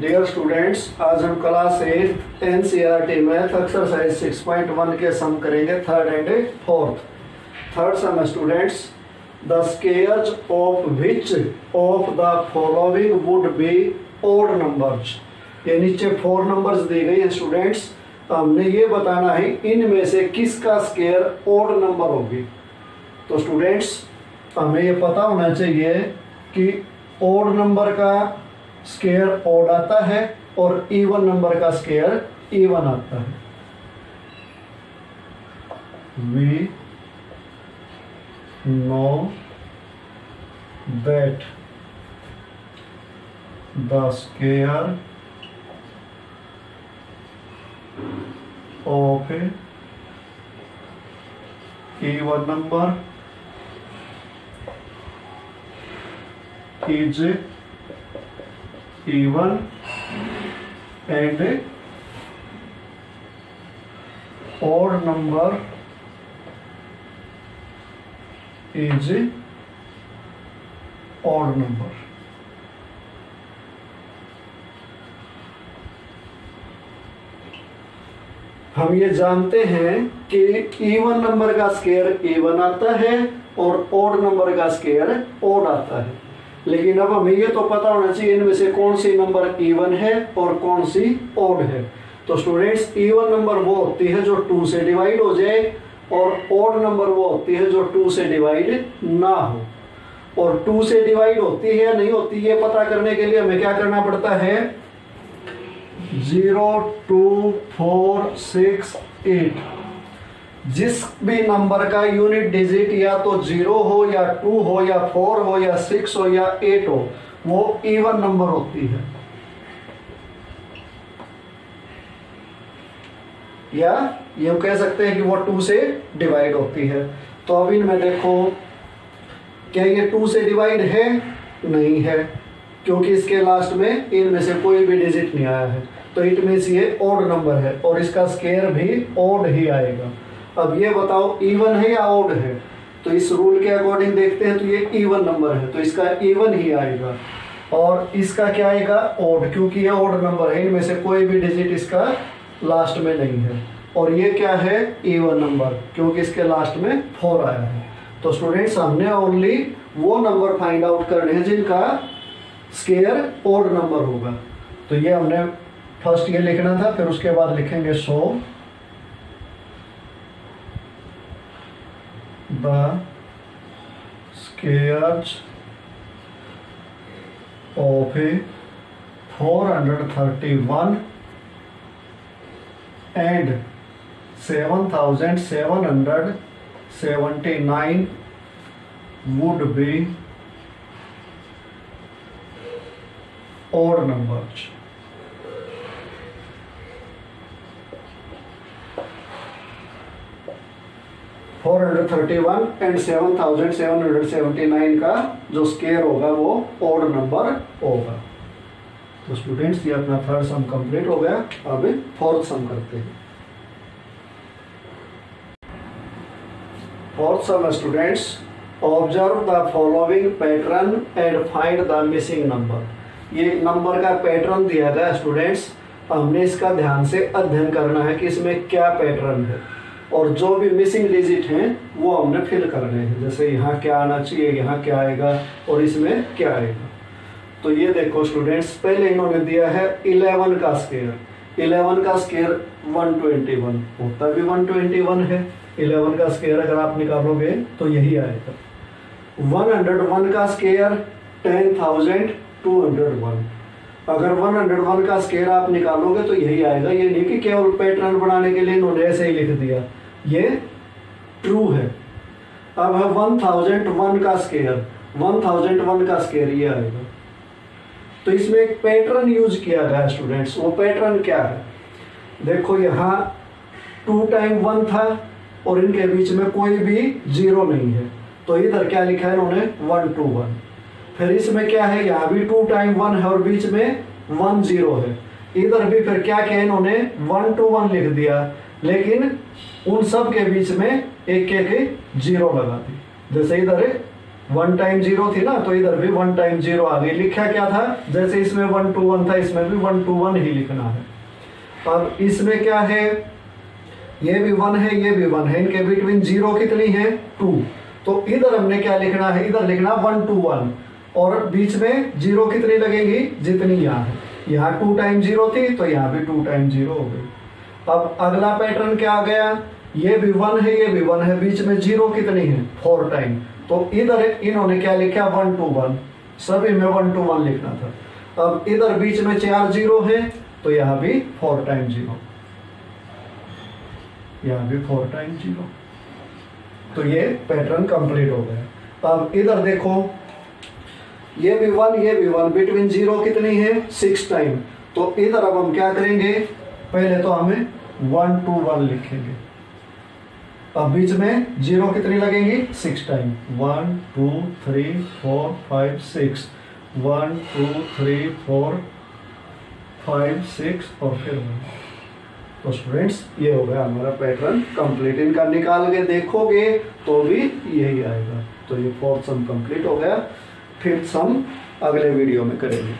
Dear students आज हम class eight N C R T math exercise six point one के sum करेंगे third and fourth third sum students the squares of which of the following would be odd numbers ये नीचे four numbers दी गई है students तो हमने ये बताना है, इनमें से किसका स्केयर ओड नंबर होगी? तो स्टूडेंट्स हमें ये पता होना चाहिए कि ओड नंबर का स्केयर ऑड आता है और इवन नंबर का स्केयर इवन आता है। We know that the square a even number is even and odd number is odd number. हम ये जानते हैं कि इवन नंबर का स्केयर इवन आता है और ओड नंबर का स्केयर ओड आता है। लेकिन अब हमें ये तो पता होना चाहिए इनमें से कौन सी नंबर इवन है और कौन सी ओड है। तो स्टूडेंट्स इवन नंबर वो होती है जो टू से डिवाइड हो जाए और ओड नंबर वो होती है जो टू से डिवाइड ना हो। और टू से डिवाइड होती है या नहीं होती ये पता करने के लिए हमें क्या करना पड़ता है? Zero two four six eight जिस भी नंबर का यूनिट डिजिट या तो ज़ीरो हो या टू हो या फोर हो या सिक्स हो या एट हो, वो इवन नंबर होती है। या ये कह सकते हैं कि वो टू से डिवाइड होती है। तो अब इनमें देखो, क्या ये टू से डिवाइड है? नहीं है, क्योंकि इसके लास्ट में इनमें से कोई भी डिजिट नहीं आया है। तो इट मीन्स ये ओड नंबर है और इसका स्केयर भी ओड ही आएगा। अब ये बताओ इवन है या ओड है? तो इस रूल के अकॉर्डिंग देखते हैं तो ये इवन नंबर है तो इसका इवन ही आएगा। और इसका क्या आएगा? ओड क्योंकि ये ओड नंबर है, इनमें से कोई भी डिजिट इसका लास्ट में नहीं है। और ये क्या है? इवन नंबर क्योंकि इसके लास्ट में फोर आया है। तो स्टूडेंट्स हमने ओनली वो नंबर फाइंड आउट करने हैं, जिनका स्केयर ओड नंबर होगा। तो ये हमने फ़र्स्ट ये लिखना था, फिर उसके बाद लिखेंगे so the squares of a 431 and 7779 would be odd numbers. Four hundred thirty one and seven thousand seven hundred seventy nine का जो स्केयर होगा वो ओड नंबर होगा। तो स्टूडेंट्स ये अपना थर्ड सम कंप्लीट हो गया। अब फोर्थ सम करते हैं। Fourth sum students observe the following pattern and find the missing number ये नंबर का पैटर्न दिया गया स्टूडेंट्स हमने इसका ध्यान से अध्ययन करना है कि इसमें क्या पैटर्न है। और जो भी मिसिंग डिजिट हैं, वो हमने फिल करने हैं। जैसे यहाँ क्या आना चाहिए, यहाँ क्या आएगा और इसमें क्या आएगा। तो ये देखो स्टूडेंट्स पहले इन्होंने दिया है इलेवन का स्केयर इलेवन का स्केयर वन ट्वेंटी वन होता भी वन ट्वेंटी वन है। इलेवन का स्केयर अगर आप निकालोगे तो यही आएगा। वन हंड्रेड वन का square ten thousand two hundred one अगर वन हंड्रेड वन का स्केयर आप निकालोगे तो यही आएगा। ये नहीं कि केवल पैटर्न बनाने के लिए इन्होंने ऐसे ही लिख दिया। ये ट्रू है। अब है वन थाउज़ेंड वन का स्केयर वन थाउज़ेंड वन का स्केयर ये आएगा। तो इसमें एक पैटर्न यूज़ किया गया स्टूडेंट्स वो पैटर्न क्या है? देखो यहाँ टू टाइम वन था और इनके बीच में कोई भी ज़ीरो नहीं है। तो इधर क्या लिखा है इन्होंने? वन टू वन फिर इसमें क्या है? यहाँ भी टू टाइम वन है और बीच में वन ज़ीरो है। इधर भी फिर क्या किया इन्होंने? वन टू वन लिख दिया। लेकिन उन सब के बीच में एक एक ज़ीरो लगा दी। जैसे इधर वन टाइम ज़ीरो थी ना तो इधर भी वन टाइम ज़ीरो आ गई। लिखा क्या था? जैसे इसमें वन टू वन था, इसमें भी वन टू वन ही लिखना है। अब इसमें क्या है? ये भी वन है, ये भी वन है। इनके बिटवीन ज़ीरो कितनी है? टू तो इधर हमने क्या लिखना है? इधर लिखना वन टू वन और बीच में ज़ीरो कितनी लगेगी? जितनी यहाँ है। यहाँ टू टाइम ज़ीरो थी तो यहाँ भी टू टाइम ज़ीरो हो गई। अब अगला पैटर्न क्या आ गया? ये भी वन है, ये भी वन है, बीच में ज़ीरो कितनी है? फोर टाइम तो इधर इन्होंने क्या लिखा? वन टू वन सभी में वन टू वन लिखना था। अब इधर बीच में चार ज़ीरो है तो यहाँ भी फोर टाइम ज़ीरो यहाँ भी फोर टाइम ज़ीरो तो ये पैटर्न कंप्लीट हो गया। अब इधर देखो। ये भी वन ये भी वन बिटवीन ज़ीरो कितनी है? सिक्स टाइम तो इधर अब हम क्या करेंगे? पहले तो हमें वन, टू, वन लिखेंगे। अब बीच में ज़ीरो कितनी लगेंगी? Six time. One, two, three, four, five, six. One, two, three, four, five, six और फिर तो स्टूडेंट्स, ये हो गया हमारा पैटर्न। कंप्लीट इनका निकाल के देखोगे तो भी यही आएगा। तो ये फोर्थ सम कंप्लीट हो गया। फिफ्थ सम अगले वीडियो में करेंगे।